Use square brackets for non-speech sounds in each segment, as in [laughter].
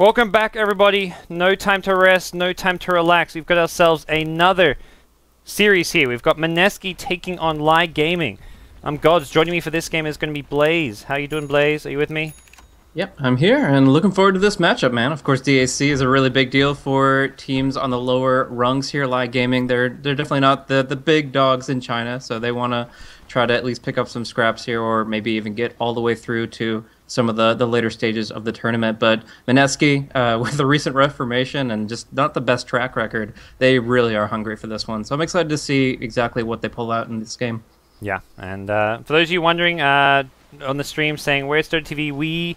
Welcome back, everybody. No time to rest, no time to relax. We've got ourselves another series here. We've got Mineski taking on Lai Gaming. I'm GoDz. Joining me for this game is going to be Blaze. How you doing, Blaze? Are you with me? Yep, I'm here and looking forward to this matchup, man. Of course, DAC is a really big deal for teams on the lower rungs here. Lai Gaming, they're they're definitely not the the big dogs in China, so they want to try to at least pick up some scraps here, or maybe even get all the way through to some of the, the later stages of the tournament. But Mineski, uh, [laughs] with the recent reformation and just not the best track record, they really are hungry for this one. So I'm excited to see exactly what they pull out in this game. Yeah, and uh, for those of you wondering uh, on the stream saying, where's Dota TV? We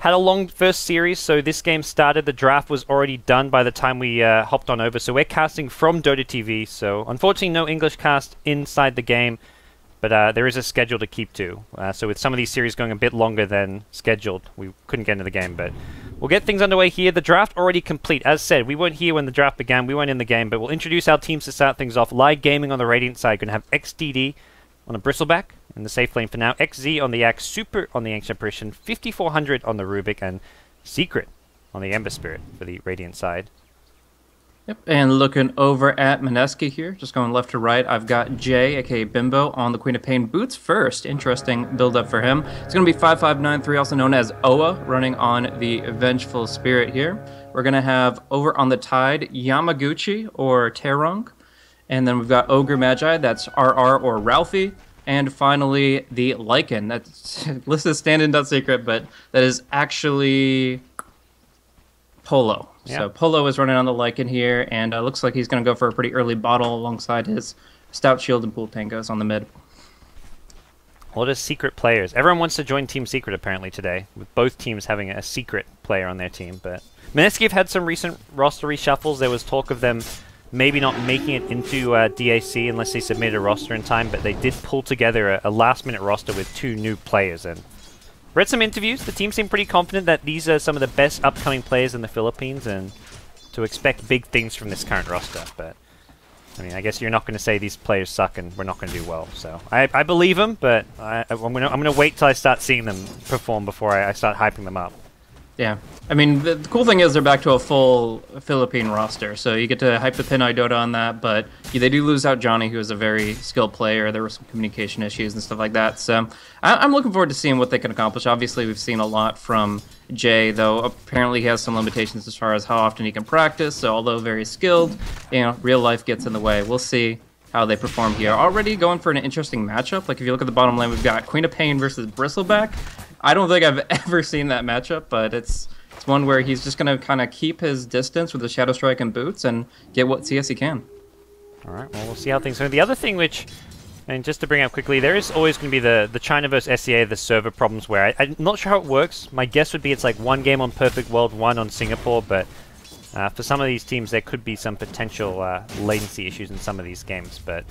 had a long first series, so this game started. The draft was already done by the time we uh, hopped on over. So we're casting from Dota TV. So unfortunately, no English cast inside the game. But uh, there is a schedule to keep to. Uh, so with some of these series going a bit longer than scheduled, we couldn't get into the game. But we'll get things underway here. The draft already complete. As said, we weren't here when the draft began. We weren't in the game, but we'll introduce our teams to start things off. Lai Gaming on the Radiant side. Going to have XDD on a Bristleback in the safe lane for now. XZ on the Axe. Super on the Ancient Apparition. 5400 on the Rubik. And Secret on the Ember Spirit for the Radiant side. Yep, and looking over at Mineski here, just going left to right, I've got Jay, aka Bimbo, on the Queen of Pain boots first. Interesting build up for him. It's going to be 5593, also known as Oa, running on the Vengeful Spirit here. We're going to have over on the Tide, Yamaguchi or Terong. And then we've got Ogre Magi, that's RR or Ralphie. And finally, the Lycan. That's [laughs] listed stand-in secret, but that is actually Polo. Yeah. So Polo is running on the Lycan here, and uh, looks like he's going to go for a pretty early bottle alongside his Stout Shield and Pool Tangos on the mid. What is secret players? Everyone wants to join Team Secret apparently today, with both teams having a secret player on their team. But Mineski have had some recent roster reshuffles. There was talk of them maybe not making it into uh, DAC unless they submitted a roster in time, but they did pull together a, a last-minute roster with two new players in. Read some interviews. The team seemed pretty confident that these are some of the best upcoming players in the Philippines and to expect big things from this current roster. But, I mean, I guess you're not going to say these players suck and we're not going to do well. So I, I believe them, but I, am going to wait till I start seeing them perform before I, I start hyping them up. Yeah. I mean, the, the, cool thing is they're back to a full Philippine roster, so you get to hype the Pinoy Dota on that, but they do lose out Johnny, who is a very skilled player. There were some communication issues and stuff like that, so I, am looking forward to seeing what they can accomplish. Obviously, we've seen a lot from Jay, though apparently he has some limitations as far as how often he can practice, so although very skilled, you know, real life gets in the way. We'll see how they perform here. Already going for an interesting matchup. Like, if you look at the bottom lane, we've got Queen of Pain versus Bristleback. I don't think I've [laughs] ever seen that matchup, but it's it's one where he's just going to kind of keep his distance with the Shadow Strike and boots and get what CS he can. All right, well, we'll see how things go. The other thing which, and just to bring up quickly, there is always going to be the, the China versus SEA, the server problems where I, am not sure how it works. My guess would be it's like one game on Perfect World, one on Singapore, but uh, for some of these teams there could be some potential uh, latency issues in some of these games. But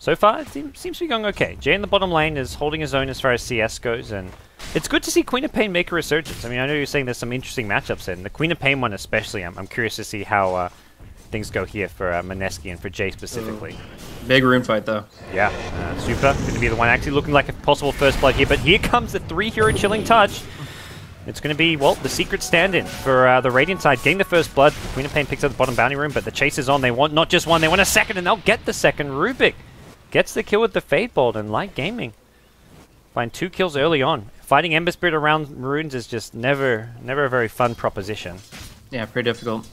so far, it seems to be going okay. Jay in the bottom lane is holding his own as far as CS goes, and it's good to see Queen of Pain make a resurgence. I mean, I know you're saying there's some interesting matchups in. The Queen of Pain one especially, I'm, I'm curious to see how uh, things go here for uh, Mineski and for Jay specifically. big rune fight, though. Yeah, uh, Super going to be the one actually looking like a possible first blood here, but here comes the three-hero Chilling Touch. It's going to be, well, the secret stand-in for uh, the Radiant side. Getting the first blood, Queen of Pain picks up the bottom bounty rune, but the chase is on. They want not just one, they want a second, and they'll get the second. Rubik gets the kill with the Fade Bolt, and Lai Gaming find two kills early on fighting Ember Spirit around Maroons is just never, never a very fun proposition. Yeah, pretty difficult.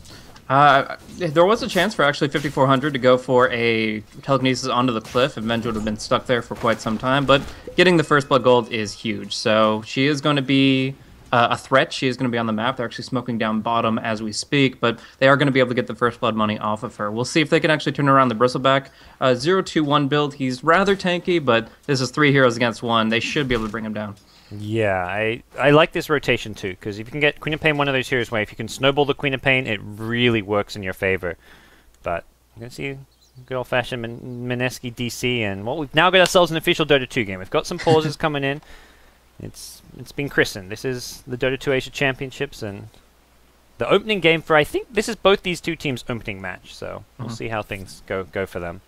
Uh, there was a chance for actually 5400 to go for a telekinesis onto the cliff, and Venge would have been stuck there for quite some time. But getting the first blood gold is huge, so she is going to be uh, a threat. She is going to be on the map. They're actually smoking down bottom as we speak, but they are going to be able to get the first blood money off of her. We'll see if they can actually turn around the Bristleback. Uh, 0-2-1 build. He's rather tanky, but this is three heroes against one. They should be able to bring him down. Yeah, I I like this rotation too because if you can get Queen of Pain one of those heroes way, if you can snowball the Queen of Pain, it really works in your favor. But you can see good old-fashioned Min Mineski DC, and well, we've now got ourselves an official Dota 2 game. We've got some pauses [laughs] coming in. It's it's been christened. This is the Dota 2 Asia Championships, and the opening game for I think this is both these two teams' opening match. So we'll mm -hmm. see how things go go for them.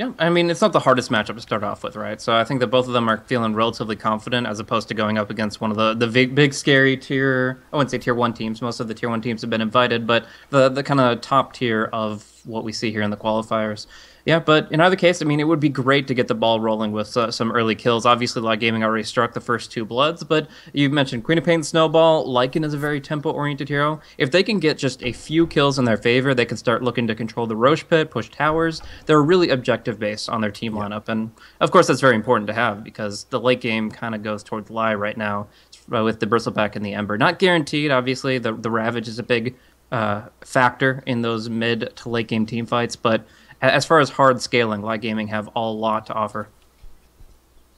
Yeah, I mean, it's not the hardest matchup to start off with, right? So I think that both of them are feeling relatively confident as opposed to going up against one of the, the big, big scary tier, I wouldn't say tier one teams. Most of the tier one teams have been invited, but the, the kind of top tier of what we see here in the qualifiers. Yeah, but in either case, I mean, it would be great to get the ball rolling with uh, some early kills. Obviously, Lai Gaming already struck the first two bloods, but you mentioned Queen of Pain Snowball. Lycan is a very tempo-oriented hero. If they can get just a few kills in their favor, they can start looking to control the Rosh Pit, push towers. They're really objective-based on their team lineup, and of course, that's very important to have because the late game kind of goes towards Lai right now uh, with the Bristleback and the Ember. Not guaranteed, obviously. The the Ravage is a big uh, factor in those mid to late game team fights, but as far as hard scaling, Lai Gaming have a lot to offer.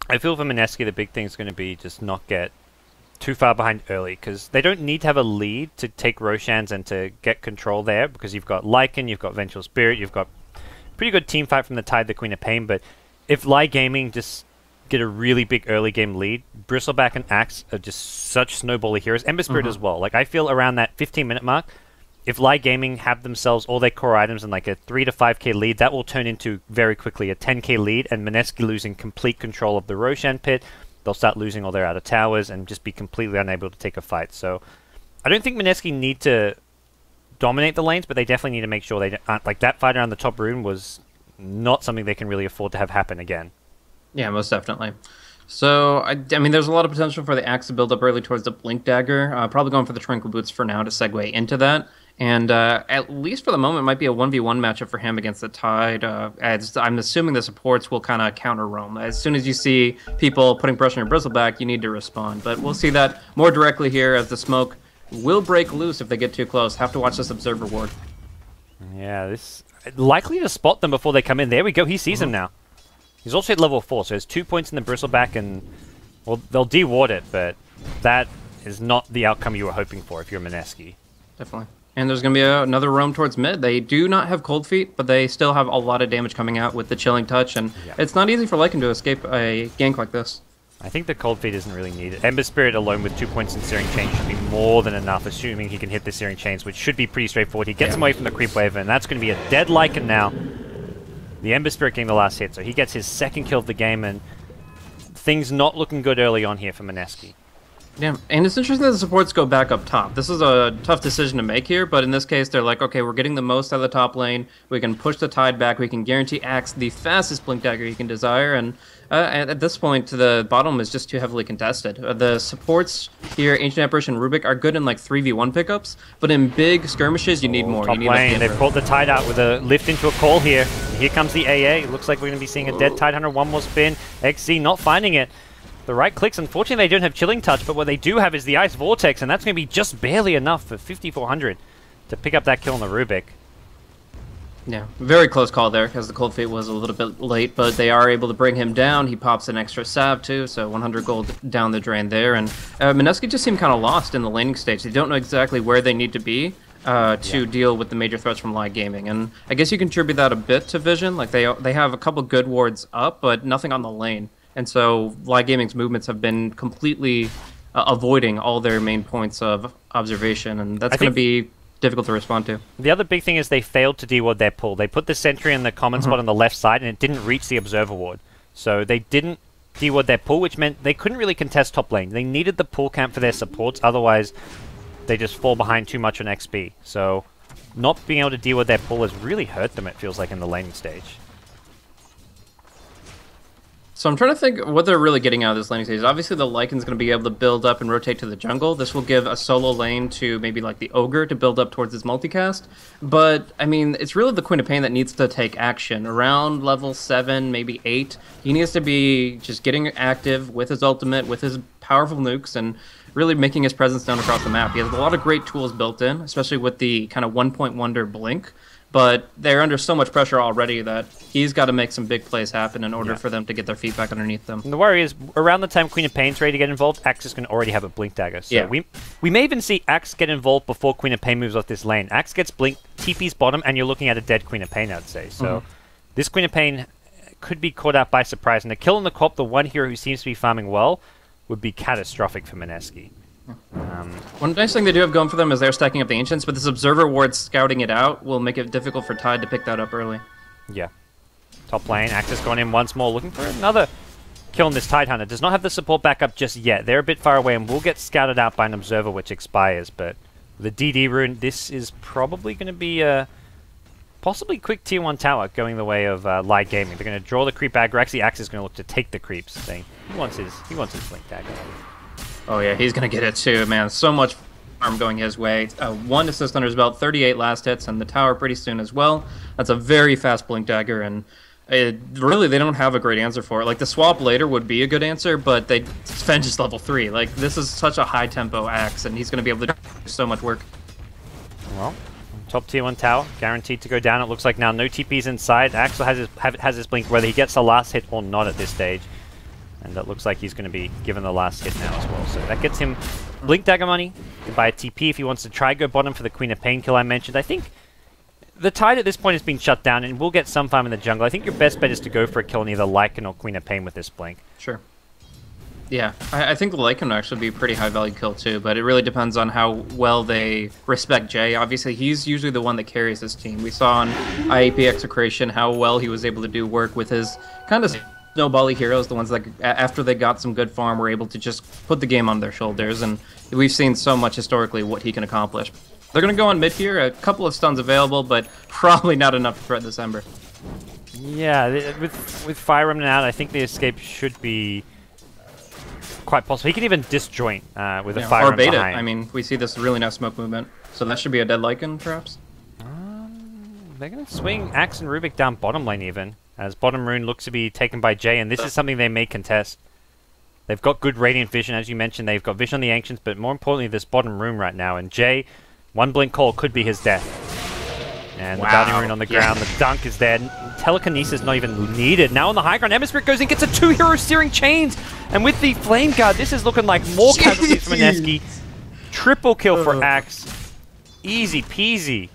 I feel for Mineski, the big thing is going to be just not get too far behind early because they don't need to have a lead to take Roshans and to get control there because you've got Lycan, you've got Vengeful Spirit, you've got pretty good team fight from the Tide, the Queen of Pain. But if Lai Gaming just get a really big early game lead, Bristleback and Axe are just such snowbally heroes. Ember Spirit mm-hmm. as well. Like I feel around that 15 minute mark, if Lai Gaming have themselves all their core items and like a 3 to 5k lead, that will turn into very quickly a 10k lead, and Mineski losing complete control of the Roshan pit. They'll start losing all their outer towers and just be completely unable to take a fight. So I don't think Mineski need to dominate the lanes, but they definitely need to make sure they aren't like that fight around the top rune was not something they can really afford to have happen again. Yeah, most definitely. So, I, I, mean, there's a lot of potential for the axe to build up early towards the Blink Dagger. Uh, probably going for the Tranquil Boots for now to segue into that. And uh, at least for the moment, might be a 1v1 matchup for him against the Tide. Uh, as I'm assuming the supports will kind of counter roam. As soon as you see people putting pressure on your Bristleback, you need to respond. But we'll see that more directly here as the smoke will break loose if they get too close. Have to watch this Observer Ward. Yeah, this likely to spot them before they come in. There we go. He sees mm -hmm. them now. He's also at level 4, so there's two points in the Bristleback, and well, they'll de-ward it, but that is not the outcome you were hoping for if you're Mineski. Definitely. And there's going to be a, another roam towards mid. They do not have cold feet, but they still have a lot of damage coming out with the chilling touch, and yeah. it's not easy for Lycan to escape a gank like this. I think the cold feet isn't really needed. Ember Spirit alone with two points in Searing Chain should be more than enough, assuming he can hit the Searing Chains, which should be pretty straightforward. He gets yeah. him away from the creep wave, and that's going to be a dead Lycan now. The Ember Spirit getting the last hit, so he gets his second kill of the game, and things not looking good early on here for Mineski. Yeah, and it's interesting that the supports go back up top. This is a tough decision to make here, but in this case, they're like, okay, we're getting the most out of the top lane. We can push the tide back. We can guarantee Axe the fastest Blink Dagger he can desire, and uh, at this point, the bottom is just too heavily contested. Uh, the supports here, Ancient Apparition Rubik, are good in like 3v1 pickups, but in big skirmishes, you need more. Top you need lane, they've pulled the Tide out with a lift into a call here. Here comes the AA. It looks like we're going to be seeing a dead Tide Hunter. One more spin. XZ not finding it. The right clicks, unfortunately, they don't have Chilling Touch, but what they do have is the Ice Vortex, and that's going to be just barely enough for 5400 to pick up that kill on the Rubik. Yeah, very close call there, because the Cold Feet was a little bit late, but they are able to bring him down. He pops an extra sab, too, so 100 gold down the drain there. And uh, Mineski just seemed kind of lost in the laning stage. They don't know exactly where they need to be uh, to yeah. deal with the major threats from Lai Gaming. And I guess you contribute that a bit to Vision. Like, they, they have a couple good wards up, but nothing on the lane. And so Lai Gaming's movements have been completely uh, avoiding all their main points of observation, and that's going to be difficult to respond to. The other big thing is they failed to deward their pull. They put the sentry in the common mm-hmm. spot on the left side, and it didn't reach the observer ward. So they didn't deward their pull, which meant they couldn't really contest top lane. They needed the pull camp for their supports, otherwise they just fall behind too much on XP. So not being able to deal with their pull has really hurt them, it feels like, in the laning stage. So I'm trying to think what they're really getting out of this laning stage. Obviously, the Lycan's going to be able to build up and rotate to the jungle. This will give a solo lane to maybe like the Ogre to build up towards his multicast. But, I mean, it's really the Queen of Pain that needs to take action. Around level 7, maybe 8, he needs to be just getting active with his ultimate, with his powerful nukes, and really making his presence known across the map. He has a lot of great tools built in, especially with the kind of one-point wonder Blink but they're under so much pressure already that he's got to make some big plays happen in order yeah. for them to get their feet back underneath them. And the worry is, around the time Queen of Pain's ready to get involved, Axe is going to already have a Blink Dagger. So yeah. we, we may even see Axe get involved before Queen of Pain moves off this lane. Axe gets Blink, TP's bottom, and you're looking at a dead Queen of Pain, I'd say. So mm-hmm. this Queen of Pain could be caught out by surprise. And the kill on the QoP, the one hero who seems to be farming well, would be catastrophic for Mineski. Um, One nice thing they do have going for them is they're stacking up the Ancients, but this Observer Ward scouting it out will make it difficult for Tide to pick that up early. Yeah. Top lane, Axis gone in once more, looking for another kill on this Tidehunter. Does not have the support backup just yet. They're a bit far away and will get scouted out by an Observer, which expires. But the DD rune, this is probably going to be a possibly quick tier 1 tower going the way of uh, Lai Gaming. They're going to draw the creep aggro. Actually, Axe is going to look to take the creeps, saying he wants his, he wants his Blink Dagger. Oh yeah, he's to get it too, man. So much farm going his way. Uh, one assist under his belt, 38 last hits, and the tower pretty soon as well. That's a very fast Blink Dagger, and it, really, they don't have a great answer for it. Like, the swap later would be a good answer, but they spend just level 3. Like, this is such a high-tempo axe, and he's to be able to do so much work. Well, top tier 1 tower, guaranteed to go down. It looks like now no TPs inside. Axel has his, has his blink, whether he gets the last hit or not at this stage. And it looks like he's going to be given the last hit now as well. So that gets him Blink Dagger money. Can buy a TP if he wants to try go bottom for the Queen of Pain kill I mentioned. I think the tide at this point has been shut down, and we'll get some farm in the jungle. I think your best bet is to go for a kill on either Lycan or Queen of Pain with this blink. Sure. Yeah, I, I think Lycan will actually be a pretty high value kill too, but it really depends on how well they respect Jay. Obviously, he's usually the one that carries this team. We saw on IAP Execration how well he was able to do work with his kind of snowbally heroes, the ones that after they got some good farm were able to just put the game on their shoulders, and we've seen so much historically what he can accomplish. They're going to go on mid here. A couple of stuns available, but [laughs] probably not enough to threaten this Ember. Yeah, with with Fire Remnant out, I think the escape should be quite possible. He can even disjoint uh, with yeah, a Fire behind. it. I mean, we see this really nice smoke movement. So that should be a dead Lycan, perhaps? Um, they're going to swing Axe and Rubik down bottom lane even, as bottom rune looks to be taken by Jay, and this is something they may contest. They've got good Radiant Vision, as you mentioned. They've got Vision on the Ancients, but more importantly, this bottom rune right now. And Jay one blink call could be his death. And wow. the Guardian Rune on the ground, yeah. the dunk is there. Telekinesis not even needed. Now on the high ground, Ember Spirit goes in, gets a two-hero Searing Chains. And with the Flame Guard, this is looking like more [laughs] casualties from Mineski. Triple kill for Axe. Easy peasy.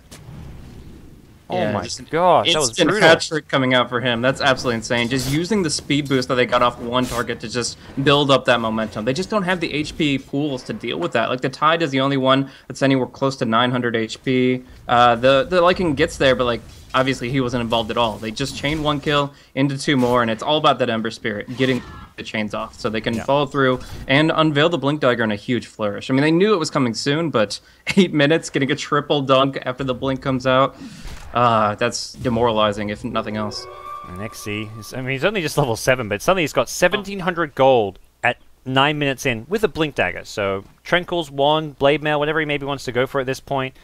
Oh yeah, my gosh, that was brutal. hat trick coming out for him. That's absolutely insane. Just using the speed boost that they got off one target to just build up that momentum. They just don't have the HP pools to deal with that. Like the Tide is the only one that's anywhere close to 900 HP. Uh, the the Lycan gets there, but like obviously he wasn't involved at all. They just chain one kill into two more, and it's all about that Ember Spirit getting the chains off so they can yeah. follow through and unveil the Blink Dagger in a huge flourish. I mean, they knew it was coming soon, but [laughs] eight minutes getting a triple dunk after the Blink comes out. Uh, that's demoralizing, if nothing else. And XZ, I mean, he's only just level 7, but suddenly he's got 1700 gold at 9 minutes in with a Blink Dagger. So, Tranquils, Wand, Blade Mail, whatever he maybe wants to go for at this point.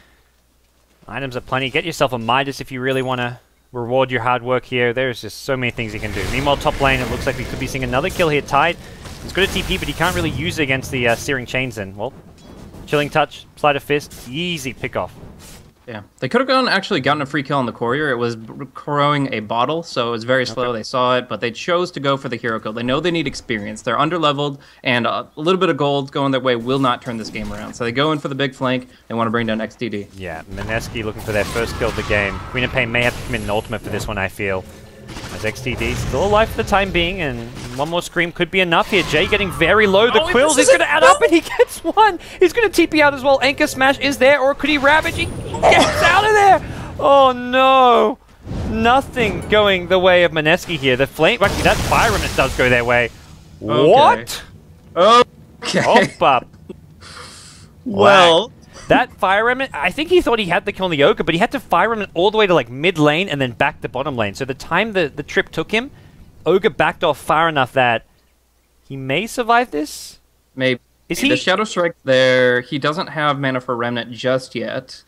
Items are plenty. Get yourself a Midas if you really want to reward your hard work here. There's just so many things you can do. Meanwhile, top lane, it looks like we could be seeing another kill here. Tide, he's good at TP, but he can't really use it against the uh, Searing Chains then. Well, Chilling Touch, Sleight of Fist, easy pick off. Yeah, they could have gone actually gotten a free kill on the courier. It was crowing a bottle, so it was very slow. Okay. They saw it, but they chose to go for the hero kill. They know they need experience. They're underleveled, and a little bit of gold going their way will not turn this game around. So they go in for the big flank. They want to bring down XTD. Yeah, Mineski looking for their first kill of the game. Queen of Pain may have to commit an ultimate for this one, I feel. As XTD still alive for the time being, and one more scream could be enough here. Jay getting very low. The oh, Quills is going to add up, and he [laughs] gets one. He's going to TP out as well. Anchor Smash is there, or could he Ravage? He gets out of there. Oh, no. Nothing going the way of Mineski here. The Flame... Actually, that Fire Remnant does go their way. Okay. What? Okay. Oh, Hop up. well... That Fire Remnant, I think he thought he had the kill on the Ogre, but he had to Fire Remnant all the way to like mid lane and then back to bottom lane. So the time the, the trip took him, Ogre backed off far enough that he may survive this? Maybe. Is he? The Shadow Strike there, he doesn't have mana for Remnant just yet.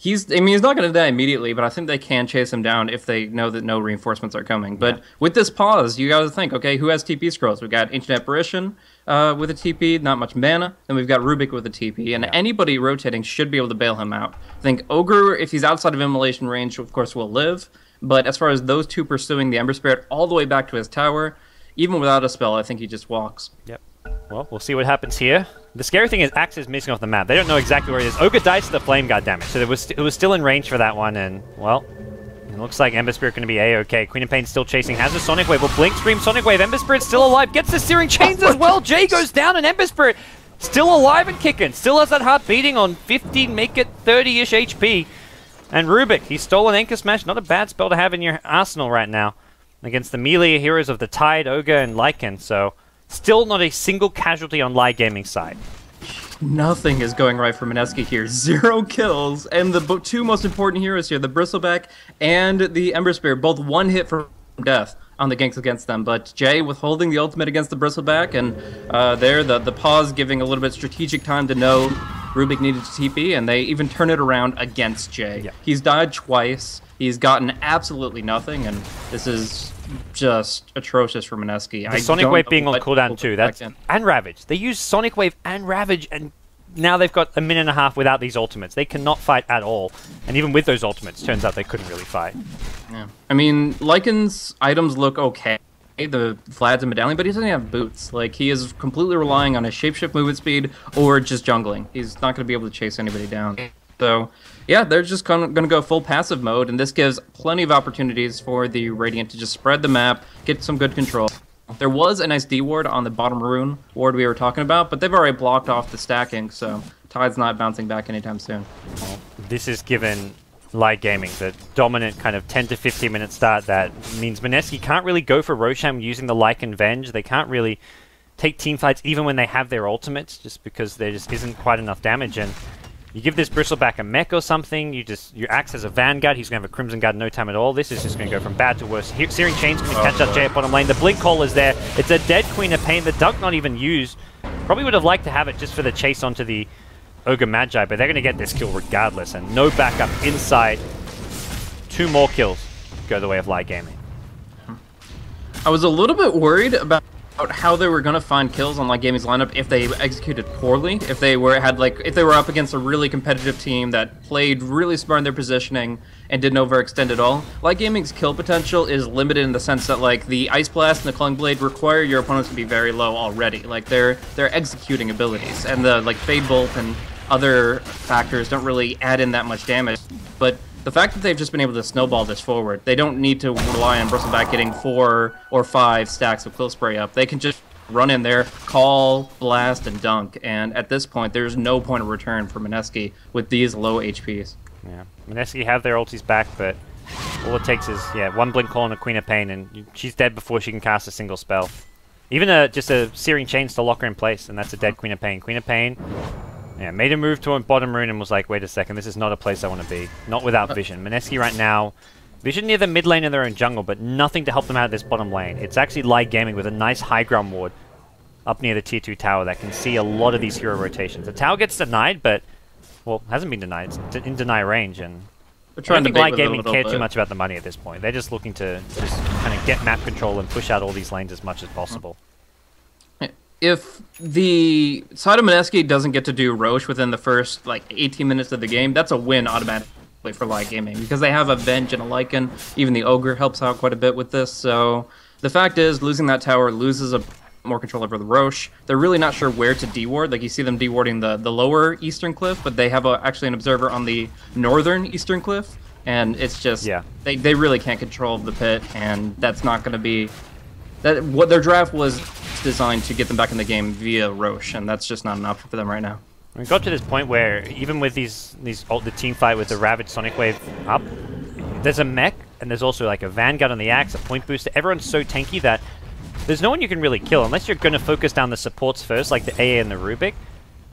He's, I mean, he's not going to die immediately, but I think they can chase him down if they know that no reinforcements are coming. But yeah. with this pause, you got to think, okay, who has TP scrolls? We've got Ancient Apparition, uh, with a TP, not much mana. Then we've got Rubik with a TP, and yeah. anybody rotating should be able to bail him out. I think Ogre, if he's outside of immolation range, of course, will live. But as far as those two pursuing the Ember Spirit all the way back to his tower, even without a spell, I think he just walks. Yep. Well, we'll see what happens here. The scary thing is Axe is missing off the map. They don't know exactly where he is. Ogre dies to the Flame Guard damage, so it was, it was still in range for that one, and, well, it looks like Ember Spirit going to be A-OK. Queen of Pain still chasing. Has a Sonic Wave. Will Blink Scream Sonic Wave. Ember Spirit still alive. Gets the Searing Chains as well. Jay goes down and Ember Spirit still alive and kicking. Still has that heart beating on 15, make it 30-ish HP. And Rubik, he stole an Anchor Smash. Not a bad spell to have in your arsenal right now against the melee heroes of the Tide, Ogre, and Lycan. So, still not a single casualty on Lai Gaming side. Nothing is going right for Mineski here. Zero kills, and the two most important heroes here, the Bristleback and the Ember Spear, both one hit from death on the ganks against them. But Jay withholding the ultimate against the Bristleback, and uh, there the the pause giving a little bit strategic time to know Rubik needed to TP, and they even turn it around against Jay. Yeah. He's died twice. He's gotten absolutely nothing, and this is just atrocious for Mineski. The Sonic Wave being on cooldown too. That's and Ravage. They use Sonic Wave and Ravage, and now they've got a minute and a half without these ultimates. They cannot fight at all. And even with those ultimates, turns out they couldn't really fight. Yeah. I mean, Lycan's items look okay. The Vlad's and medallion, but he doesn't have boots. Like, he is completely relying on his shapeshift movement speed or just jungling. He's not going to be able to chase anybody down. So, yeah, they're just going to go full passive mode, and this gives plenty of opportunities for the Radiant to just spread the map, get some good control. There was a nice D ward on the bottom rune ward we were talking about, but they've already blocked off the stacking, so Tide's not bouncing back anytime soon. This is given Lai Gaming the dominant kind of 10 to 15 minute start that means Mineski can't really go for Roshan using the Lycan Venge. They can't really take team fights even when they have their ultimates just because there just isn't quite enough damage and you give this Bristleback a mech or something, you just you act as a Vanguard, he's going to have a Crimson Guard in no time at all. This is just going to go from bad to worse. He Searing Chain's going to oh, catch up Jay at bottom lane. The Blink Call is there. It's a dead Queen of Pain. The Dunk not even used. Probably would have liked to have it just for the chase onto the Ogre Magi, but they're going to get this kill regardless. And no backup inside. Two more kills go the way of Lai Gaming. I was a little bit worried about how they were gonna find kills on Lai Gaming's lineup if they executed poorly. If they were had like if they were up against a really competitive team that played really smart in their positioning and didn't overextend at all. Lai Gaming's kill potential is limited in the sense that like the Ice Blast and the Culling Blade require your opponents to be very low already. Like they're they're executing abilities, and the like Fade Bolt and other factors don't really add in that much damage. But the fact that they've just been able to snowball this forward, they don't need to rely on Bristleback getting four or five stacks of Quill Spray up. They can just run in there, call, blast, and dunk. And at this point, there's no point of return for Mineski with these low HPs. Yeah, Mineski have their ultis back, but all it takes is yeah one blink call and a Queen of Pain, and she's dead before she can cast a single spell. Even a just a Searing Chains to lock her in place, and that's a dead Queen of Pain. Queen of Pain yeah, made a move to a bottom rune and was like, wait a second, this is not a place I want to be. Not without uh, vision. Mineski right now, vision near the mid lane in their own jungle, but nothing to help them out of this bottom lane. It's actually Lai Gaming with a nice high ground ward up near the tier 2 tower that can see a lot of these hero rotations. The tower gets denied, but, well, hasn't been denied. It's in deny range, and I don't think Lai Gaming care too much about the money at this point. They're just looking to just kind of get map control and push out all these lanes as much as possible if the Mineski doesn't get to do Rosh within the first like 18 minutes of the game, that's a win automatically for Lai Gaming because they have a Venge and a Lycan. Even the Ogre helps out quite a bit with this. So the fact is, losing that tower loses a more control over the Rosh. They're really not sure where to deward. Like you see them dewarding the the lower eastern cliff, but they have a, actually an observer on the northern eastern cliff, and it's just yeah they they really can't control the pit, and that's not going to be that what their draft was designed to get them back in the game via Rosh, and that's just not enough for them right now. We got to this point where even with these these the team fight with the Ravage Sonic Wave up, there's a mech and there's also like a Vanguard on the axe, a point booster. Everyone's so tanky that there's no one you can really kill unless you're going to focus down the supports first, like the AA and the Rubik.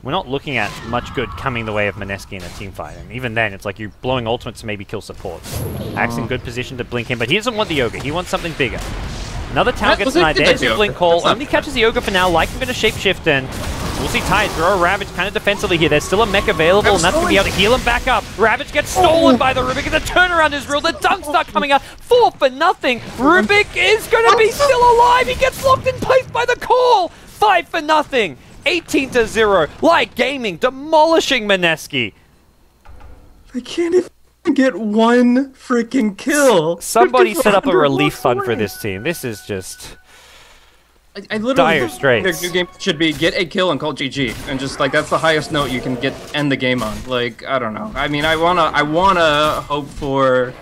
We're not looking at much good coming the way of Mineski in a team fight. And even then, it's like you're blowing ultimates to maybe kill supports. Axe in mm. good position to blink in, but he doesn't want the Ogre. He wants something bigger. Another tower gets denied. There's a Blink Call. Only catches the Ogre for now. Like I'm going to shapeshift in. We'll see Tide throw a Ravage kind of defensively here. There's still a mech available, and that's going to be able to heal him back up. Ravage gets stolen oh. by the Rubik, and the turnaround is real. The dunks start coming out. Four for nothing. Rubik is going to be still alive. He gets locked in place by the call. Five for nothing. 18 to 0. Lai Gaming demolishing Mineski. I can't even get one freaking kill. Somebody set up a relief fund for this team. This is just. I, I literally dire straits. Their new game should be get a kill and call GG, and just like that's the highest note you can get end the game on. Like I don't know. I mean, I wanna I wanna hope for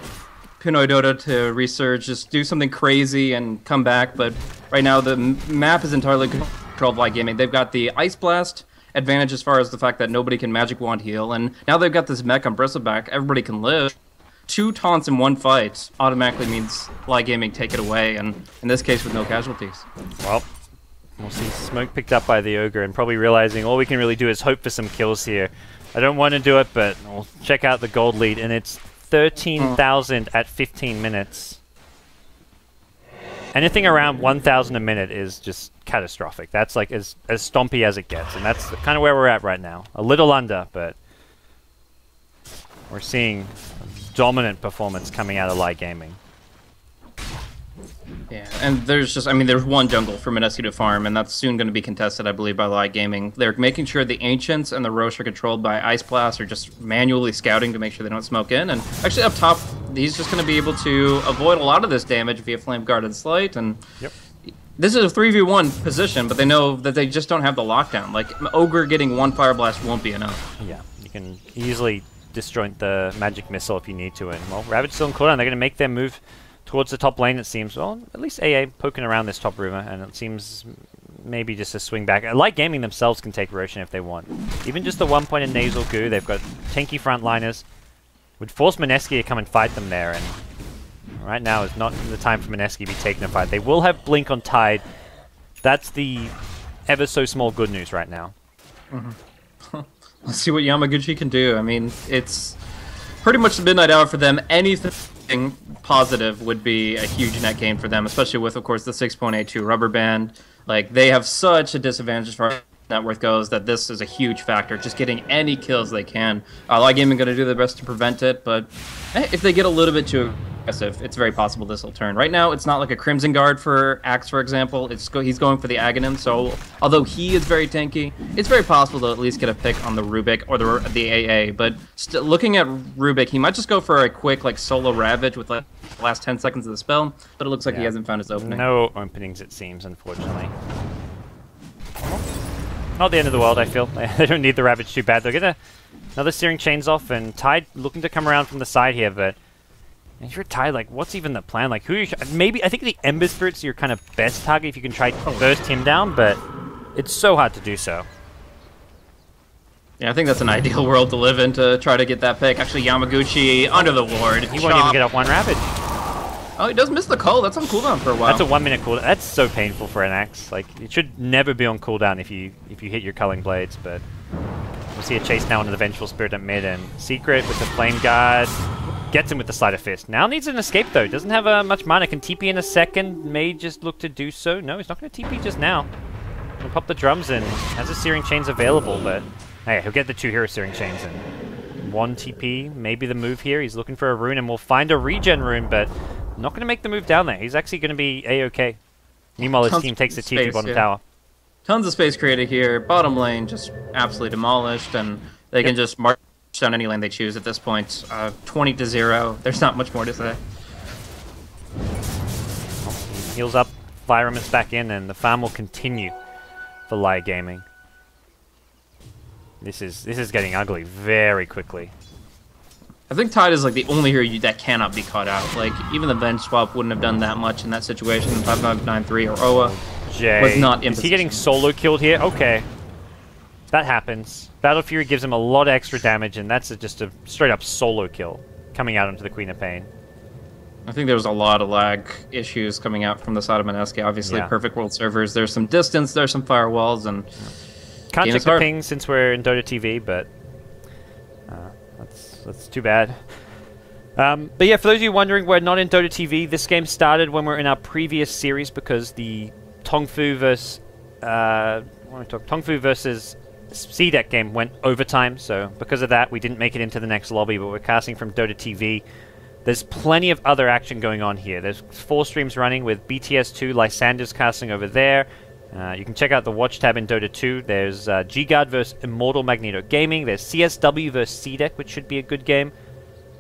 Pinoy Dota to research, just do something crazy and come back. But right now the map is entirely controlled by gaming. They've got the Ice Blast advantage as far as the fact that nobody can magic wand heal, and now they've got this mech on Bristleback. Everybody can live, two taunts in one fight automatically means Lai Gaming take it away, and in this case with no casualties. Well, we'll see smoke picked up by the Ogre and probably realizing all we can really do is hope for some kills here. I don't want to do it, but we'll check out the gold lead, and it's 13,000 mm. at 15 minutes. Anything around 1,000 a minute is just catastrophic. That's like as, as stompy as it gets, and that's kind of where we're at right now. A little under, but we're seeing dominant performance coming out of Lai Gaming. Yeah, and there's just, I mean, there's one jungle for Mineski to farm, and that's soon going to be contested, I believe, by Lai Gaming. They're making sure the Ancients and the Rosh are controlled by Ice Blast, or just manually scouting to make sure they don't smoke in. And actually, up top, he's just going to be able to avoid a lot of this damage via Flame Guarded Slight, And Yep. This is a 3v1 position, but they know that they just don't have the lockdown. Like, Ogre getting one Fire Blast won't be enough. Yeah, you can easily disjoint the magic missile if you need to. And well, Ravage still in cooldown. They're going to make their move towards the top lane. It seems. Well, at least AA poking around this top river, and it seems maybe just a swing back. Lai Gaming themselves can take Roshan if they want. Even just the one point in nasal goo. They've got tanky frontliners. Would force Mineski to come and fight them there, and right now is not the time for Mineski to be taking a fight. They will have Blink on Tide. That's the ever so small good news right now. Mm-hmm. [laughs] Let's see what Yamaguchi can do. I mean, it's pretty much the midnight hour for them. Anything positive would be a huge net gain for them, especially with, of course, the 6.82 rubber band. Like, they have such a disadvantage as far net worth goes that this is a huge factor. Just getting any kills they can. Uh, Lai Gaming going to do their best to prevent it, but eh, if they get a little bit too aggressive, it's very possible this will turn. Right now, it's not like a Crimson Guard for Axe, for example. It's go- he's going for the Aghanim, so although he is very tanky, it's very possible to at least get a pick on the Rubik or the the AA. But looking at Rubik, he might just go for a quick like solo Ravage with like the last 10 seconds of the spell, but it looks like he hasn't found his opening. No openings, it seems, unfortunately. Not the end of the world, I feel. [laughs] they don't need the Ravage too bad. They'll get a, another Searing Chains off, and Tide looking to come around from the side here, but if you're Tide, like, what's even the plan? Like, who you maybe, I think the Ember Spirit's your kind of best target if you can try to burst him down, but it's so hard to do so. Yeah, I think that's an [laughs] ideal world to live in to try to get that pick. Actually, Yamaguchi under the ward. He won't even get up one Ravage. Oh, he does miss the call. That's on cooldown for a while. That's a one minute cooldown. That's so painful for an axe. Like it should never be on cooldown if you if you hit your culling blades. But we'll see a chase now into the vengeful spirit at mid and secret with the flame guard gets him with the sleight of fist. Now needs an escape though. Doesn't have uh, much mana. Can TP in a second. May just look to do so. No, he's not going to TP just now. He'll pop the drums and has a searing chains available, but hey, he'll get the two hero searing chains in. one TP. Maybe the move here. He's looking for a rune and we'll find a regen rune, but not going to make the move down there. He's actually going to be a-okay. Meanwhile, his Tons team takes the T2 space, bottom yeah. tower. Tons of space created here. Bottom lane just absolutely demolished, and they can just march down any lane they choose at this point. Uh, 20 to 0. There's not much more to say. Heals up, environment's back in, and the farm will continue for Lai Gaming. This is this is getting ugly very quickly. I think Tide is like the only hero you, that cannot be caught out. Like, even the Venge swap wouldn't have done that much in that situation. 5593 or Oa. Jay, Was not in is he getting solo killed here? Okay, that happens. Battle Fury gives him a lot of extra damage, and that's a, just a straight up solo kill coming out onto the Queen of Pain. I think there was a lot of lag issues coming out from the side of Mineski. Obviously, Yeah. perfect world servers. There's some distance, there's some firewalls, and Can't check the hard. ping since we're in Dota TV, but that's too bad. Um, but yeah, for those of you wondering, we're not in Dota TV. This game started when we are in our previous series because the Tongfu versus uh, am I talking? Tongfu versus CDEC game went overtime. So because of that, we didn't make it into the next lobby. But we're casting from Dota TV. There's plenty of other action going on here. There's four streams running with BTS2, Lysander's casting over there. Uh, you can check out the watch tab in Dota 2. There's uh, G-Guard versus Immortal Magneto Gaming. There's CSW versus CDEC, which should be a good game.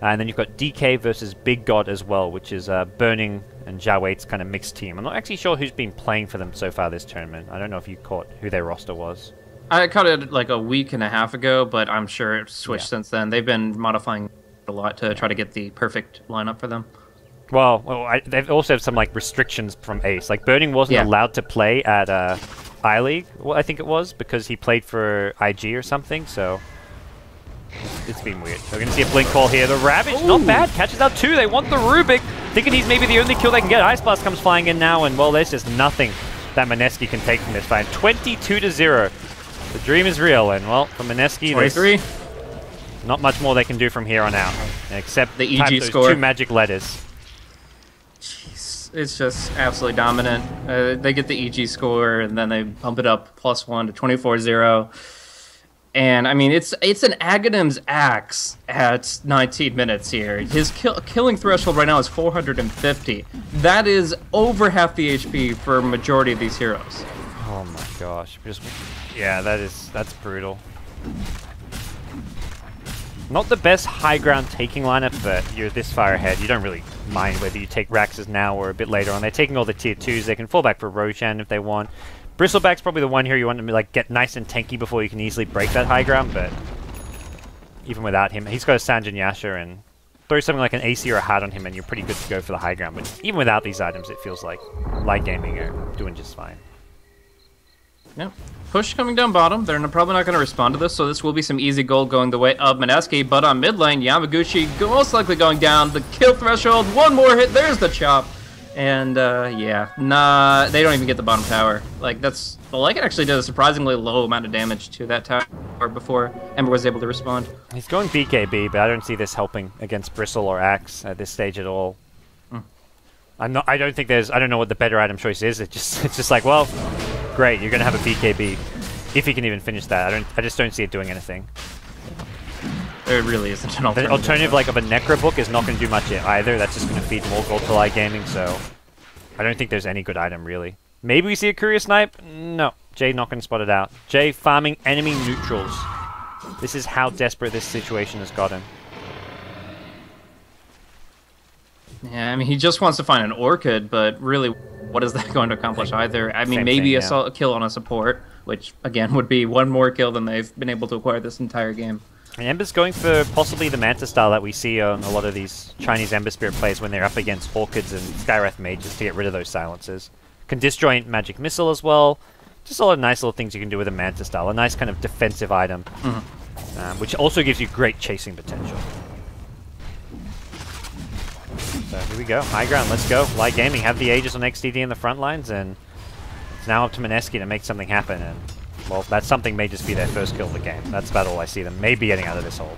Uh, and then you've got DK versus Big God as well, which is uh, Burning and Weight's kind of mixed team. I'm not actually sure who's been playing for them so far this tournament. I don't know if you caught who their roster was. I caught it like a week and a half ago, but I'm sure it's switched Yeah. since then. They've been modifying a lot to try to get the perfect lineup for them. Well, well I, they've also have some like restrictions from Ace. Like Burning wasn't Yeah. allowed to play at uh, I League. Well, I think it was because he played for IG or something. So it's been weird. We're going to see a blink call here. The Ravage, Ooh. not bad. Catches out two. They want the Rubik. Thinking he's maybe the only kill they can get. Ice Blast comes flying in now, and well, there's just nothing that Mineski can take from this fight. 22 to 0. The dream is real, and well, for Mineski, 23. Not much more they can do from here on out, except the EG score. two magic letters. It's just absolutely dominant. Uh, they get the EG score, and then they pump it up plus one to 24-0 and I mean it's it's an Aghanim's axe at 19 minutes here. His kill, killing threshold right now is 450. That is over half the HP for majority of these heroes. Oh my gosh! Just yeah, that is that's brutal. Not the best high ground taking lineup, but you're this far ahead. You don't really mind whether you take Raxes now or a bit later on. They're taking all the tier twos. They can fall back for Roshan if they want. Bristleback's probably the one here you want to like get nice and tanky before you can easily break that high ground, but even without him, he's got a Sanjan Yasha and throw something like an AC or a hat on him and you're pretty good to go for the high ground. But even without these items, it feels like Lai Gaming are doing just fine. Yep. Push coming down bottom. They're probably not going to respond to this, so this will be some easy gold going the way of Mineski. But on mid lane, Yamaguchi most likely going down. The kill threshold, one more hit. There's the chop. And uh, yeah, nah, they don't even get the bottom tower. Like that's the Lycan actually did a surprisingly low amount of damage to that tower before Ember was able to respond. He's going BKB, but I don't see this helping against Bristle or Axe at this stage at all. Mm. I'm not. I don't think there's. I don't know what the better item choice is. It just. It's just like, well, great. You're gonna have a BKB, if he can even finish that. I don't. I just don't see it doing anything. There really isn't an alternative. The alternative like of a Necro book is not going to do much either. That's just going to feed more gold to Lai Gaming, so I don't think there's any good item really. Maybe we see a Courier Snipe? No. Jay not going to spot it out. Jay farming enemy neutrals. This is how desperate this situation has gotten. Yeah, I mean, he just wants to find an Orchid, but really, what is that [laughs] going to accomplish either? I mean, Same maybe thing, yeah. a kill on a support, which, again, [laughs] would be one more kill than they've been able to acquire this entire game. And Ember's going for possibly the Manta style that we see on a lot of these Chinese Ember Spirit plays when they're up against Orchids and Skywrath Mages to get rid of those silences. Can disjoint Magic Missile as well. Just a lot of nice little things you can do with a Manta style. A nice kind of defensive item, mm -hmm. um, which also gives you great chasing potential. So here we go. High ground, let's go. Lai Gaming have the Aegis on XTD in the front lines, and it's now up to Mineski to make something happen. And well, that something may just be their first kill of the game. That's about all I see them maybe getting out of this hole.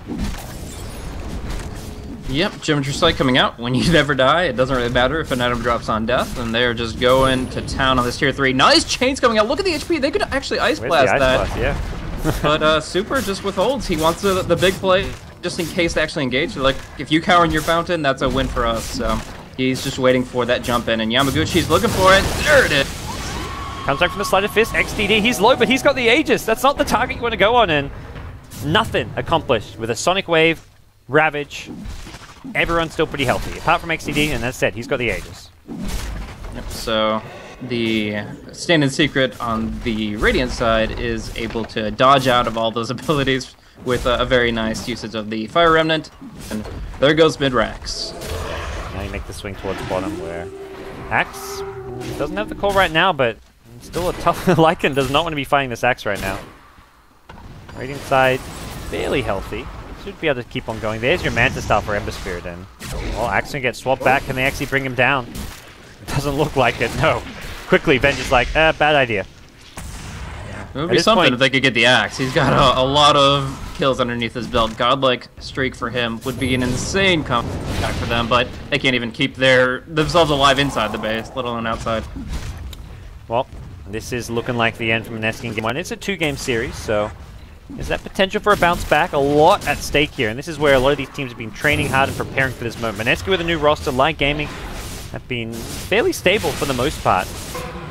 Yep, Geometry Sight coming out. When you [laughs] never die, it doesn't really matter if an item drops on death, and they're just going to town on this tier 3. Nice chains coming out. Look at the HP. They could actually Ice Blast ice that. Blast? Yeah. [laughs] [laughs] but uh, Super just withholds. He wants the, the big play just in case they actually engage. Like, if you cower in your fountain, that's a win for us. So he's just waiting for that jump in, and Yamaguchi's looking for it. There it is. Comes back from the Sleight of Fist. XTD, he's low, but he's got the Aegis. That's not the target you want to go on, and nothing accomplished with a Sonic Wave, Ravage. Everyone's still pretty healthy, apart from XTD, and that's said, he's got the Aegis. Yep, so the standard secret on the Radiant side is able to dodge out of all those [laughs] abilities with a, a very nice usage of the Fire Remnant. And there goes Midrax. Now you make the swing towards bottom where Axe doesn't have the call right now, but Still a tough... [laughs] Lycan does not want to be fighting this Axe right now. Radiant side, fairly healthy. Should be able to keep on going. There's your Manta style for Ember Spirit, and... Well, Axe gonna get swapped back. Can they actually bring him down? [laughs] Doesn't look like it, no. Quickly, is like, uh, bad idea. It would At be something point, if they could get the Axe. He's got a, a, lot of kills underneath his belt. Godlike streak for him would be an insane comeback for them, but they can't even keep their themselves alive inside the base, let alone outside. Well, this is looking like the end from Mineski in Game 1. It's a two-game series, so is that potential for a bounce back? A lot at stake here, and this is where a lot of these teams have been training hard and preparing for this moment. Mineski with a new roster, Lai Gaming, have been fairly stable for the most part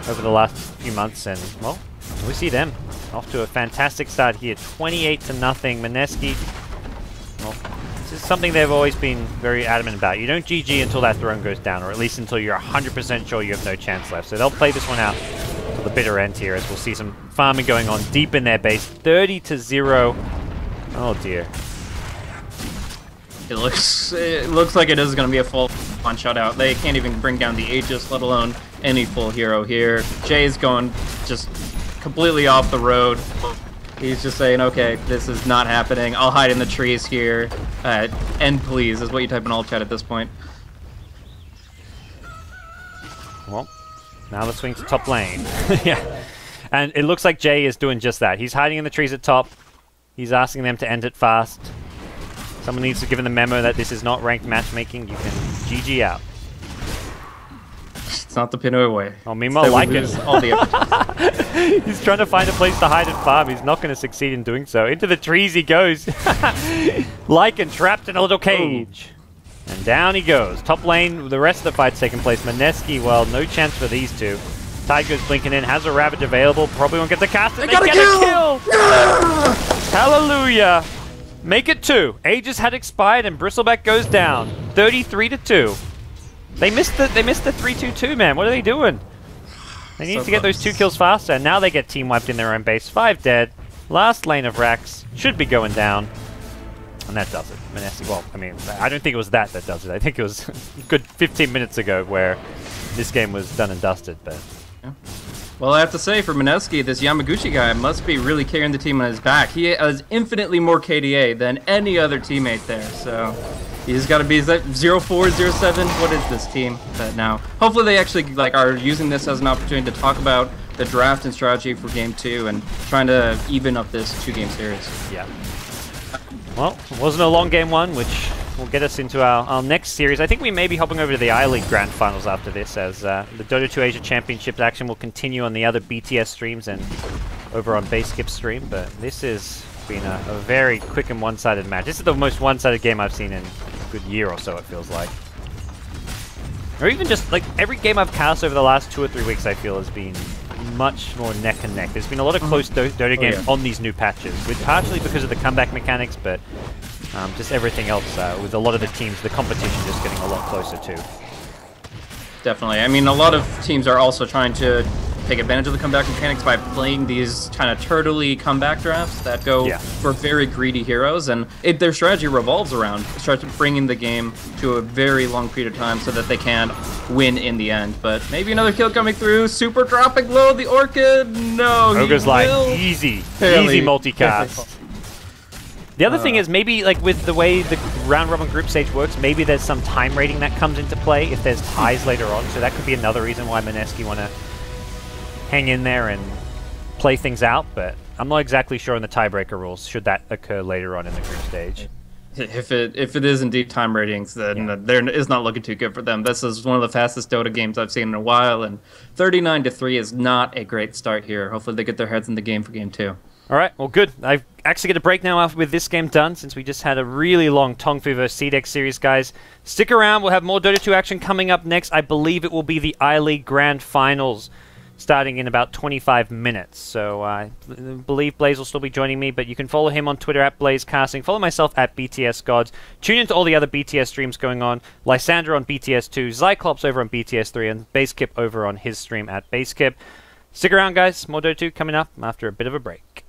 over the last few months, and, well, we see them off to a fantastic start here. 28 to nothing. Mineski, well, this is something they've always been very adamant about. You don't GG until that throne goes down, or at least until you're 100% sure you have no chance left. So they'll play this one out to the bitter end here as we'll see some farming going on deep in their base. 30 to 0. Oh dear. It looks it looks like it is going to be a full on shutout. They can't even bring down the Aegis, let alone any full hero here. Jay's going just completely off the road. He's just saying, okay, this is not happening. I'll hide in the trees here. Uh, end please is what you type in all chat at this point. Well, now the swing to top lane. [laughs] yeah. And it looks like Jay is doing just that. He's hiding in the trees at top. He's asking them to end it fast. Someone needs to give him the memo that this is not ranked matchmaking. You can GG out. It's not the Pinoy way. Oh, meanwhile, Lycan. All the [laughs] He's trying to find a place to hide and farm. He's not going to succeed in doing so. Into the trees he goes. [laughs] Lycan trapped in a little cage. Ooh. And down he goes. Top lane, the rest of the fight's taking place. Mineski, well, no chance for these two. Tiger's blinking in, has a Ravage available, probably won't get the cast. They, they got a kill! A kill! Yeah! Hallelujah! Make it two. Aegis had expired and Bristleback goes down. 33 to 2. They missed the they missed the 3-2-2, man. What are they doing? They need so to get those two kills faster, and now they get team wiped in their own base. Five dead. Last lane of Rax should be going down. And that does it. Mineski, well, I mean, I don't think it was that that does it. I think it was [laughs] good 15 minutes ago where this game was done and dusted, but... Yeah. Well, I have to say, for Mineski, this Yamaguchi guy must be really carrying the team on his back. He has infinitely more KDA than any other teammate there, so he's got to be, is that 0407? What is this team that now? Hopefully they actually like are using this as an opportunity to talk about the draft and strategy for game two and trying to even up this two-game series. Yeah. Well, it wasn't a long game one, which will get us into our, our next series. I think we may be hopping over to the I-League Grand Finals after this, as uh, the Dota 2 Asia Championship action will continue on the other BTS streams and over on Baseskip stream, but this has been a, a very quick and one-sided match. This is the most one-sided game I've seen in good year or so, it feels like. Or even just, like, every game I've cast over the last two or three weeks, I feel, has been much more neck and neck. There's been a lot of mm-hmm. close Do Dota oh, games yeah. on these new patches, with partially because of the comeback mechanics, but um, just everything else uh, with a lot of the teams, the competition just getting a lot closer too. Definitely. I mean, a lot of teams are also trying to take advantage of the comeback mechanics by playing these kind of turtley comeback drafts that go yeah. for very greedy heroes, and it, their strategy revolves around bringing the game to a very long period of time so that they can win in the end. But maybe another kill coming through. Super dropping low the Orchid. No, Ogre's like easy, easy multicast. [laughs] The other uh, thing is maybe like with the way the round robin group stage works, maybe there's some time rating that comes into play if there's ties [laughs] later on. So that could be another reason why Mineski want to hang in there and play things out. But I'm not exactly sure on the tiebreaker rules. Should that occur later on in the group stage? If it if it is indeed time ratings, then yeah. there is not looking too good for them. This is one of the fastest Dota games I've seen in a while, and 39 to three is not a great start here. Hopefully, they get their heads in the game for game two. All right, well, good. I actually get a break now after with this game done, since we just had a really long Tongfu vs CDEC series, guys. Stick around. We'll have more Dota 2 action coming up next. I believe it will be the I-League Grand Finals starting in about 25 minutes. So uh, I believe Blaze will still be joining me, but you can follow him on Twitter at BlazeCasting. Follow myself at BTS GoDz. Tune into all the other BTS streams going on. Lysandra on BTS2, Zyclops over on BTS3, and Baseskip over on his stream at Baseskip. Stick around, guys. More Dota 2 coming up after a bit of a break.